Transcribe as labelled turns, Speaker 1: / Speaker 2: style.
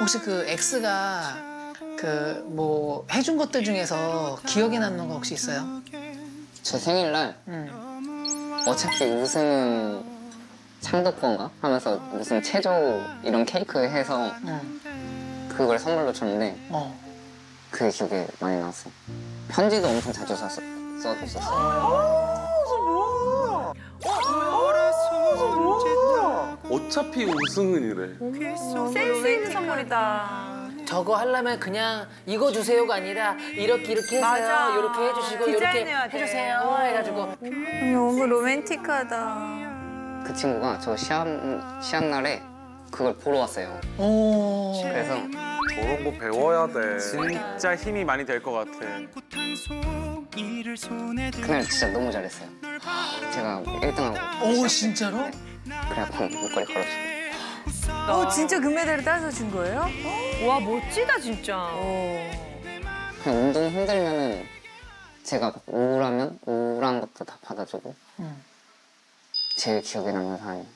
Speaker 1: 혹시 그 X가 그 뭐 해준 것들 중에서 기억에 남는 거 혹시 있어요?
Speaker 2: 제 생일날
Speaker 1: 응.
Speaker 2: 어차피 우승은 창덕권가 하면서 무슨 체조 이런 케이크 해서
Speaker 1: 응.
Speaker 2: 그걸 선물로 줬는데
Speaker 1: 어.
Speaker 2: 그게 기억에 많이 났어. 편지도 엄청 자주 썼, 써줬었어.
Speaker 3: 어차피 우승은 이래.
Speaker 4: 센스 있는 선물이다.
Speaker 1: 저거 하려면 그냥 이거 주세요가 아니라 이렇게 이렇게 해서요.
Speaker 4: 맞아.
Speaker 1: 이렇게 해주시고 이렇게
Speaker 4: 디자인해야 돼.
Speaker 1: 해주세요. 해가지고
Speaker 4: 너무 로맨틱하다.
Speaker 2: 그 친구가 저 시합 시합 날에 그걸 보러 왔어요.
Speaker 1: 오.
Speaker 2: 그래서
Speaker 3: 저런 거 배워야 돼.
Speaker 5: 진짜 힘이 많이 될 것 같아.
Speaker 2: 그날 진짜 너무 잘했어요. 제가 1등하고
Speaker 1: 오 진짜로?
Speaker 2: 그래갖고 목걸이 걸어줬어요.
Speaker 4: 어, 진짜 금메달을 따서 준 거예요? 와, 멋지다, 진짜.
Speaker 2: 그냥 운동 힘들면은 제가 우울하면 우울한 것도 다 받아주고
Speaker 1: 응.
Speaker 2: 제일 기억에 남는 사람이